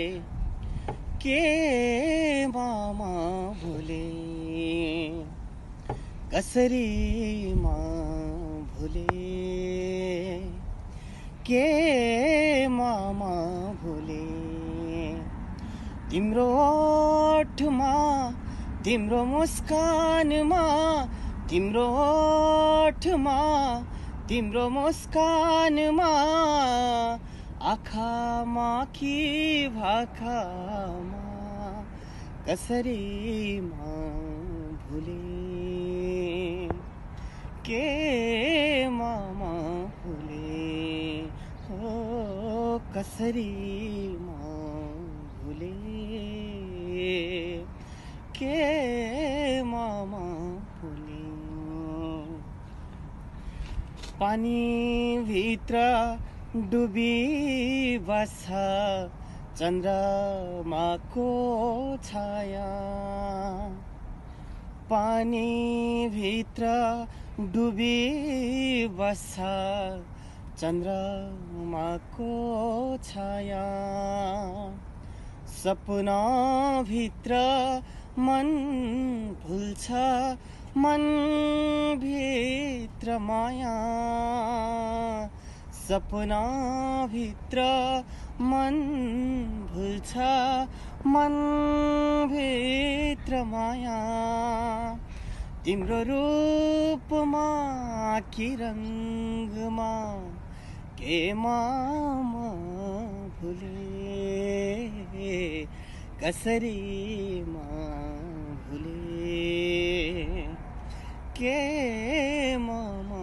के मामा भुले? कसरी मा भुले? के मामा भुले? तिम्रो ओठमा तिम्रो मुस्कानमा तिम्रो ओठमा तिम्रो मुस्कानमा आँखामा कि भाखामा, कसरी म भूले? के मामा भुले? हो, कसरी म भुले? के मामा भुले? पानीभित्र डुबी बस्छ। चन्द्रमाको छाया। पानीभित्र डुबी बस्छ। चन्द्रमाको छाया। सपनाभित्र मन भुल्छ। मनभित्र माया। सपनाभित्र मन भुल्छ मनभित्र माया। तिम्रो रूपमा कि रङ्गमा के मामा भुले? कसरी मा भुले? के मामा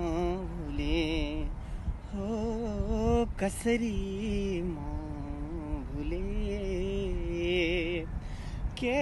कसरी म भुले? के